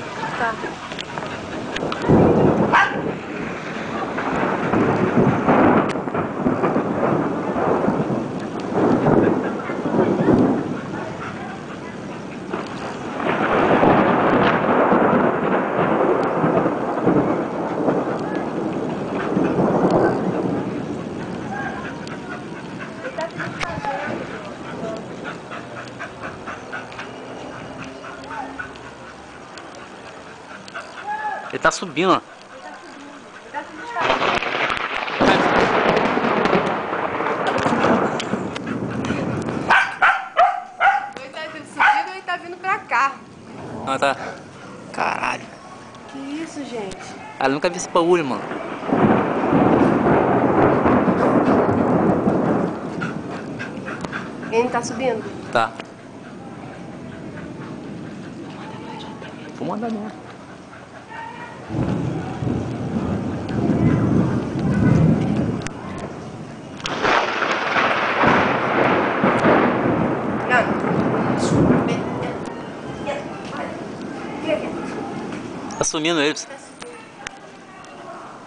gravando? Tá. Tá subindo, ó. Ele tá tá vindo pra cá? Ah, tá. Caralho. Que isso, gente? Ah, eu nunca vi esse baú, mano. Ele tá subindo? Tá. Vou mandar não. Tá sumindo ele.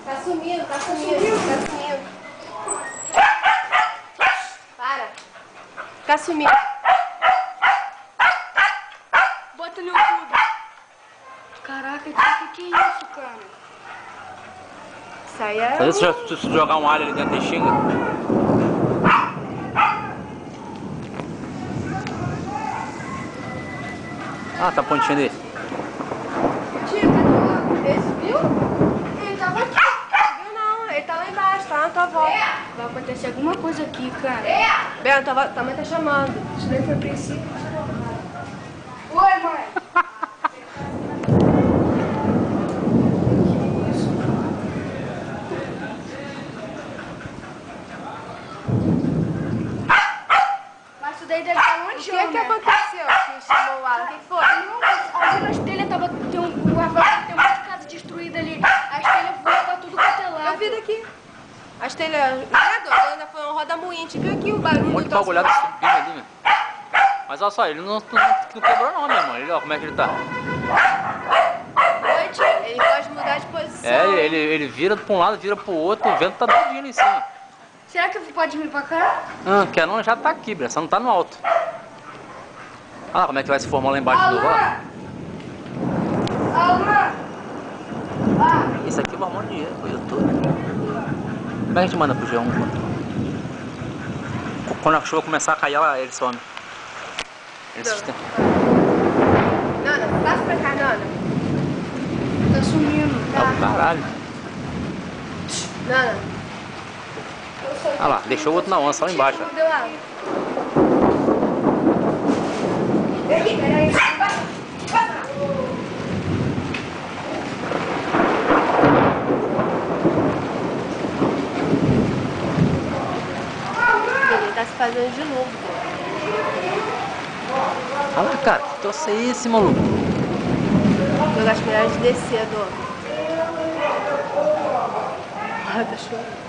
Tá sumindo, tá sumindo, tá sumindo. Para. Tá sumindo. Bota no YouTube. Caraca, o que, que é isso, cara? Isso aí é. Vezes se se jogar um alho ali dentro e xinga. Ah, tá a pontinha dele. Tio, cadê Ele subiu? Ele tava aqui. Subiu não, ele tá lá embaixo, tá na tua volta. Vai acontecer alguma coisa aqui, cara. Bento, tua, avó- tua mãe tá chamando. Isso daí foi o princípio. Oi, mãe. Mas isso daí deve estar O longe, que que né? aconteceu que chamou o Alan? O que que foi? Ali na telha tava. Tem um, o Arvaldo tem uma casa destruída ali. A telha voou pra tudo quanto é Eu lado. vi daqui. As telhas. Ainda foi uma roda moinha. A gente viu aqui o barulho Um monte do de bagulhado subindo ali, meu. Mas olha só, ele não, não, não quebrou não, meu irmão. Ele, olha como é que ele tá. Ele pode mudar de posição. É, ele, ele vira pra um lado, vira pro outro, o vento tá todinho ali em cima. Será que pode vir pra cá? Ah, quer não, já tá aqui, Bria, só não tá no alto. Olha lá como é que vai se formar lá embaixo do Alô? Alô? Ah, Isso aqui vai arrumar dinheiro pro YouTube. Como é que a gente manda pro G1? Qu- Quando a chuva começar a cair, ela, ele some. Ele sustenta. Nana, passa pra cá, Nana. tá sumindo. Tá do caralho. Nana. Olha lá, deixou o outro na onça, lá embaixo. ó. Cadê o Alan? Peraí, peraí. Ele tá se fazendo de novo. Olha lá, cara, que troço é esse, maluco? Eu acho melhor de descer, Dô. Ah, tá chovendo.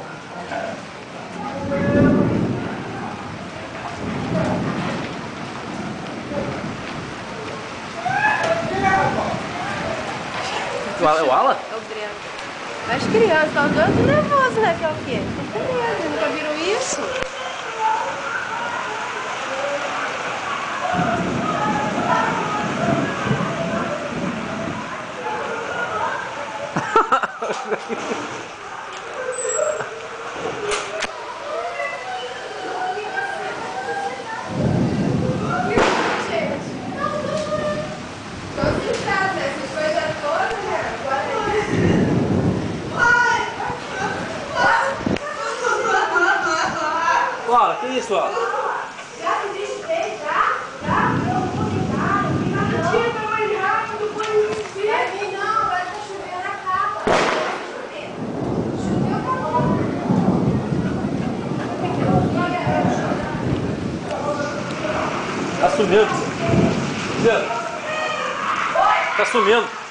O Ala? É o Ala? É o Breno. As crianças estão todas nervosas, né? Que é o quê? Tô com medo, nunca viram isso? Todos em casa, essas coisas todas, né? Agora O Ala, que isso, Ala? Já desistei, já? Já? Eu vou ligar, não vi nada. Tira, mais rápido, põe no desespero. Vai vir não, agora tá chovendo a capa. Choveu, acabou. Tá sumindo. Tá sumindo.